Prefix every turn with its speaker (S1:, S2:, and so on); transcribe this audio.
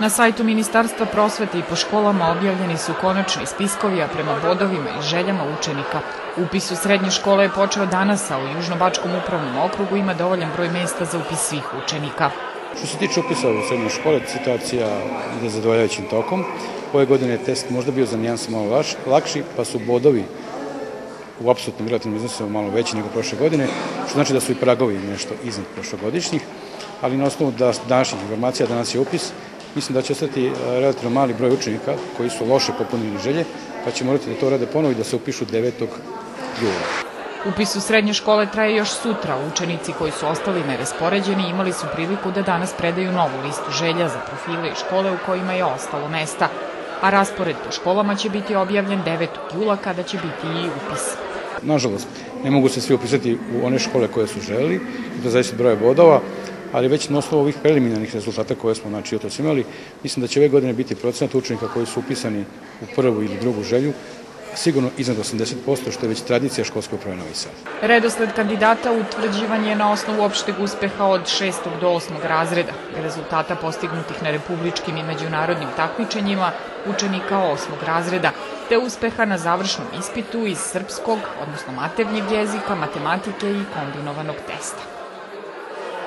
S1: Na sajtu Ministarstva prosvete i po školama objavljeni su konačni spiskovi, a prema bodovima i željama učenika. Upis u srednje škole je počeo danas, a u Južnobačkom upravnom okrugu ima dovoljan broj mesta za upis svih učenika.
S2: Što se tiče upisa u srednje škole, situacija ide zadovoljavajućim tokom. Ove godine je test možda bio za nijanse malo lakši, pa su bodovi u apsolutnom relativnom iznosu malo veći nego prošle godine, što znači da su i pragovi nešto iznad prošlogodišnjih, ali na osnovu da, današnjih informacija danas je upis, mislim da će ostati e, relativno mali broj učenika koji su loše popunili želje, pa će morati da to rade ponovo i da se upišu 9. jula.
S1: Upis u srednje škole traje još sutra. Učenici koji su ostali nerespoređeni imali su priliku da danas predaju novu listu želja za profile i škole u kojima je ostalo mesta. A raspored po školama će biti objavljen 9. jula kada će biti i upis.
S2: Nažalost, ne mogu se svi upisati u one škole koje su želeli, da zaista broje bodova, ali već na osnovu ovih preliminarnih rezultata koje smo znači, otoc imali, mislim da će ove godine biti procenat učenika koji su upisani u prvu ili drugu želju sigurno iznad 80%, što je već tradicija školske uprave Novi Sad.
S1: Redosled kandidata utvrđivan je na osnovu opšteg uspeha od 6. do 8. razreda, rezultata postignutih na republičkim i međunarodnim takmičenjima učenika 8. razreda, te uspeha na završnom ispitu iz srpskog, odnosno maternjeg jezika, matematike i kombinovanog testa.